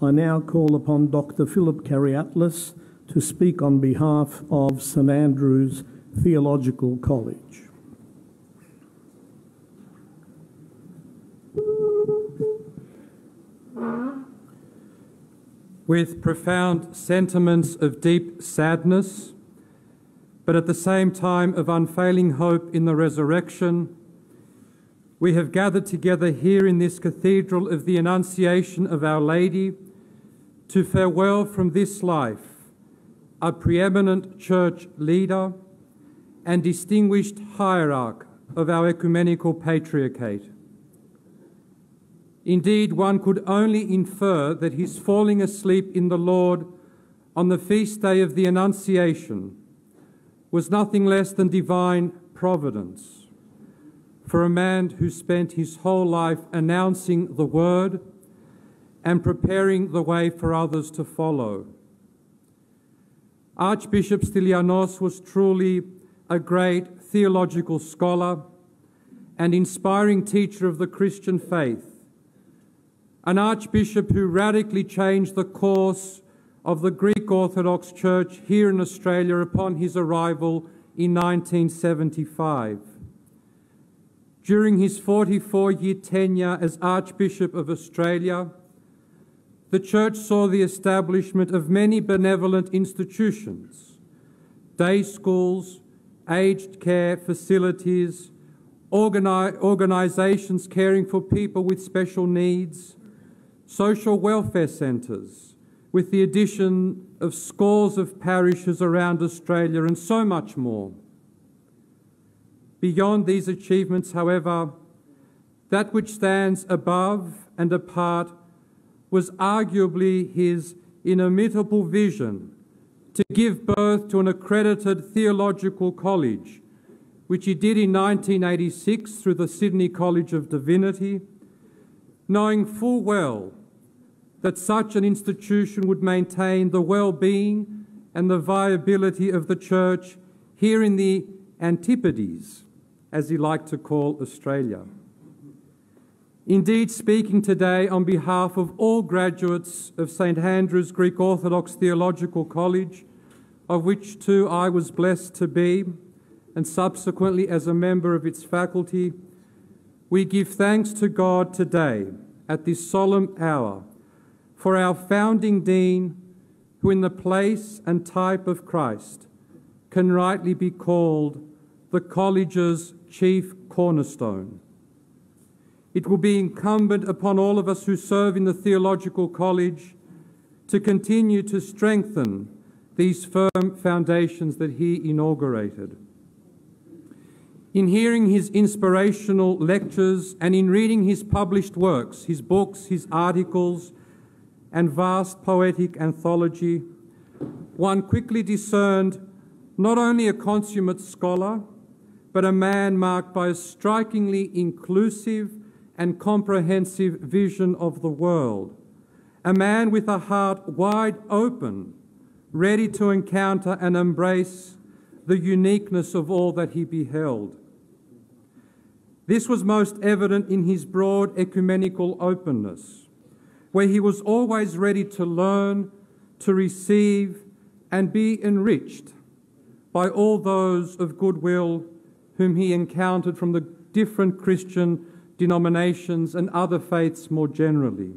I now call upon Dr. Philip Kariatlis to speak on behalf of St Andrew's Theological College. With profound sentiments of deep sadness, but at the same time of unfailing hope in the resurrection, we have gathered together here in this cathedral of the Annunciation of Our Lady to farewell from this life a preeminent church leader and distinguished hierarch of our ecumenical patriarchate. Indeed, one could only infer that his falling asleep in the Lord on the feast day of the Annunciation was nothing less than divine providence for a man who spent his whole life announcing the word and preparing the way for others to follow. Archbishop Stylianos was truly a great theological scholar and inspiring teacher of the Christian faith, an archbishop who radically changed the course of the Greek Orthodox Church here in Australia upon his arrival in 1975. During his 44 year tenure as Archbishop of Australia, the Church saw the establishment of many benevolent institutions, day schools, aged care facilities, organi organisations caring for people with special needs, social welfare centres, with the addition of scores of parishes around Australia and so much more. Beyond these achievements, however, that which stands above and apart was arguably his inimitable vision to give birth to an accredited theological college, which he did in 1986 through the Sydney College of Divinity, knowing full well that such an institution would maintain the well being and the viability of the church here in the Antipodes, as he liked to call Australia. Indeed, speaking today on behalf of all graduates of St Andrew's Greek Orthodox Theological College, of which too I was blessed to be, and subsequently as a member of its faculty, we give thanks to God today at this solemn hour for our founding dean, who in the place and type of Christ can rightly be called the college's chief cornerstone. It will be incumbent upon all of us who serve in the Theological College to continue to strengthen these firm foundations that he inaugurated. In hearing his inspirational lectures and in reading his published works, his books, his articles, and vast poetic anthology, one quickly discerned not only a consummate scholar, but a man marked by a strikingly inclusive and comprehensive vision of the world, a man with a heart wide open ready to encounter and embrace the uniqueness of all that he beheld. This was most evident in his broad ecumenical openness, where he was always ready to learn, to receive, and be enriched by all those of goodwill whom he encountered from the different Christian denominations and other faiths more generally.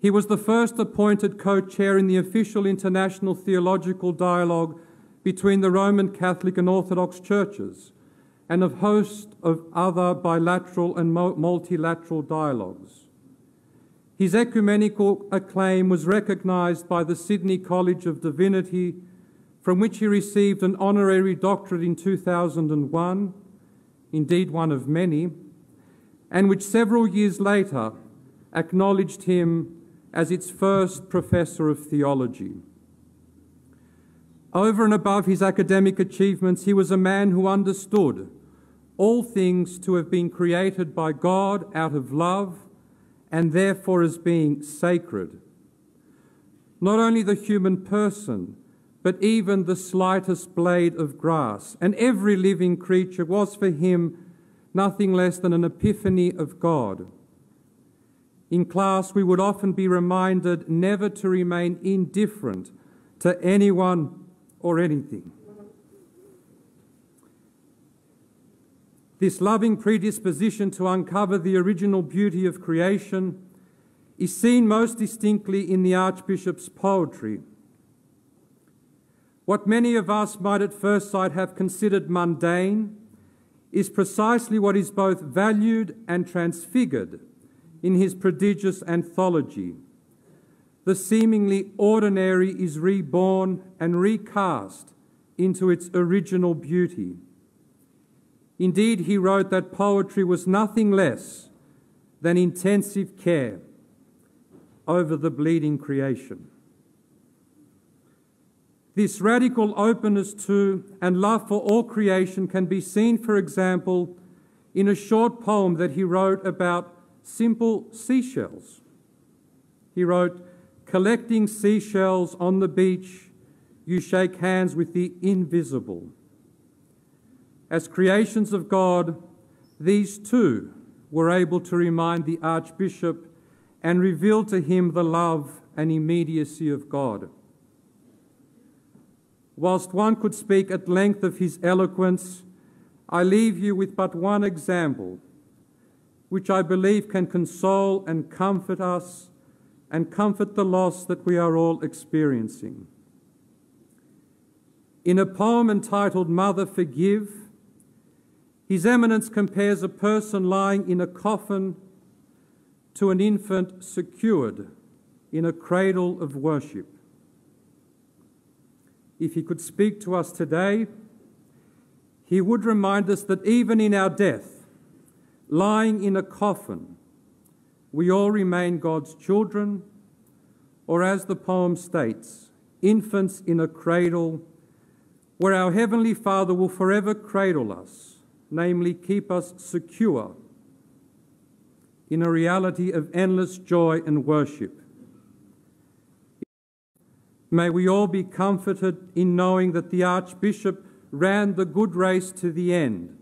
He was the first appointed co chair in the official international theological dialogue between the Roman Catholic and Orthodox churches and a host of other bilateral and multilateral dialogues. His ecumenical acclaim was recognized by the Sydney College of Divinity, from which he received an honorary doctorate in 2001, indeed one of many, and which several years later acknowledged him as its first professor of theology. Over and above his academic achievements, he was a man who understood all things to have been created by God out of love and therefore as being sacred. Not only the human person, but even the slightest blade of grass and every living creature was for him nothing less than an epiphany of God. In class, we would often be reminded never to remain indifferent to anyone or anything. This loving predisposition to uncover the original beauty of creation is seen most distinctly in the Archbishop's poetry. What many of us might at first sight have considered mundane is precisely what is both valued and transfigured in his prodigious anthology. The seemingly ordinary is reborn and recast into its original beauty. Indeed, he wrote that poetry was nothing less than intensive care over the bleeding creation. This radical openness to and love for all creation can be seen, for example, in a short poem that he wrote about simple seashells. He wrote, Collecting seashells on the beach, you shake hands with the invisible. As creations of God, these too were able to remind the Archbishop and reveal to him the love and immediacy of God. Whilst one could speak at length of his eloquence, I leave you with but one example, which I believe can console and comfort us and comfort the loss that we are all experiencing. In a poem entitled Mother Forgive, His Eminence compares a person lying in a coffin to an infant secured in a cradle of worship. If he could speak to us today, he would remind us that even in our death, lying in a coffin, we all remain God's children, or as the poem states, infants in a cradle, where our Heavenly Father will forever cradle us, namely, keep us secure in a reality of endless joy and worship. May we all be comforted in knowing that the Archbishop ran the good race to the end,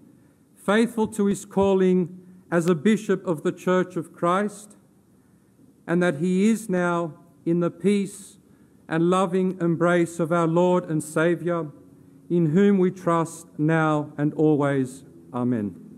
faithful to his calling as a bishop of the Church of Christ, and that he is now in the peace and loving embrace of our Lord and Saviour, in whom we trust now and always. Amen.